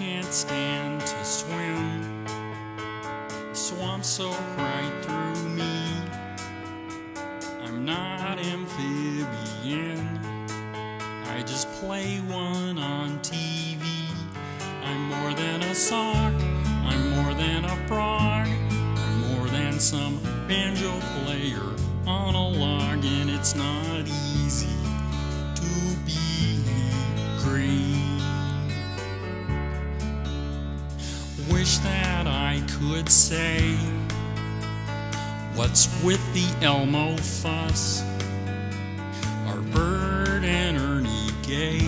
Can't stand to swim. Swamps soak right through me. I'm not amphibian. I just play one on TV. I'm more than a sock. I'm more than a frog. I'm more than some banjo player on a log, and it's not Wish that I could say what's with the Elmo fuss. Are Bert and Ernie gay?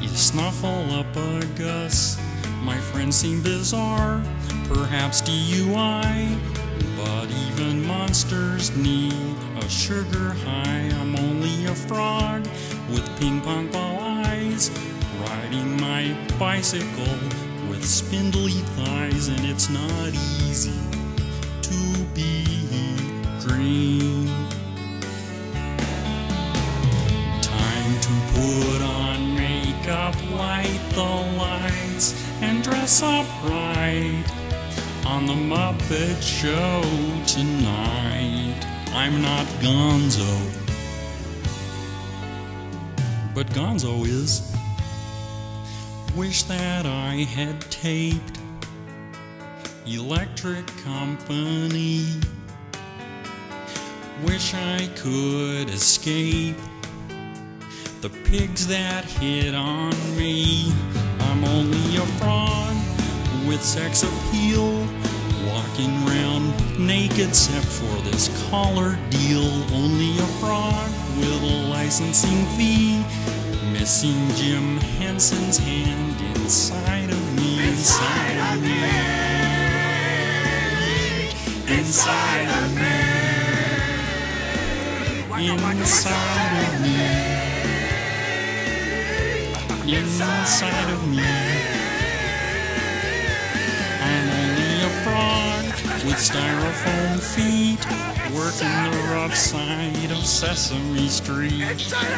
You snuffle up a Gus. My friends seem bizarre, perhaps DUI. But even monsters need a sugar high. I'm only a frog with ping pong ball eyes, riding my bicycle with spindly thighs, and it's not easy to be green. Time to put on makeup, light the lights, and dress up right on the Muppet Show tonight. I'm not Gonzo, but Gonzo is. Wish that I had taped Electric Company. Wish I could escape the pigs that hit on me. I'm only a fraud with sex appeal, walking around naked except for this collar deal. Only a fraud with a licensing fee, missing Jim Henson's hand inside of me, inside of me, inside of me, inside of me. Inside of me. With styrofoam feet, working the rough side of Sesame Street.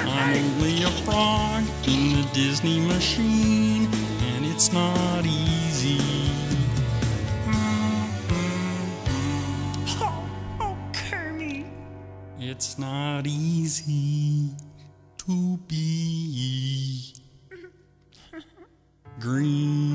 I'm only a frog in the Disney machine, and it's not easy. Oh, oh, Kermit. It's not easy to be green.